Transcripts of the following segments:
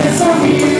sorrir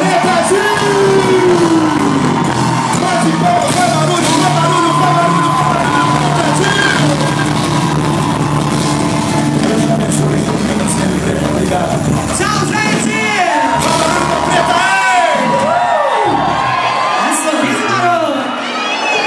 Aê, Brasil!